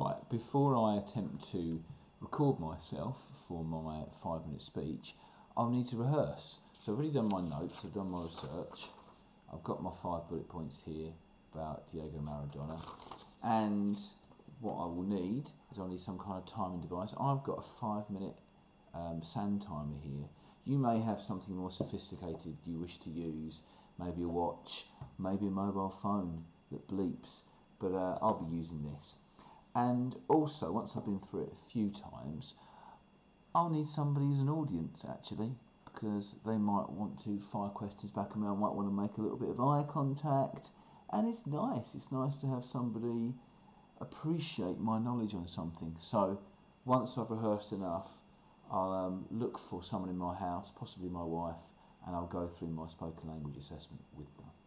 Right, before I attempt to record myself for my five minute speech, I'll need to rehearse. So I've already done my notes, I've done my research, I've got my five bullet points here about Diego Maradona, and what I will need is I'll need some kind of timing device. I've got a five minute um, sand timer here. You may have something more sophisticated you wish to use, maybe a watch, maybe a mobile phone that bleeps, but uh, I'll be using this. And also, once I've been through it a few times, I'll need somebody as an audience actually, because they might want to fire questions back at me. I might want to make a little bit of eye contact, and it's nice. It's nice to have somebody appreciate my knowledge on something. So, once I've rehearsed enough, I'll um, look for someone in my house, possibly my wife, and I'll go through my spoken language assessment with them.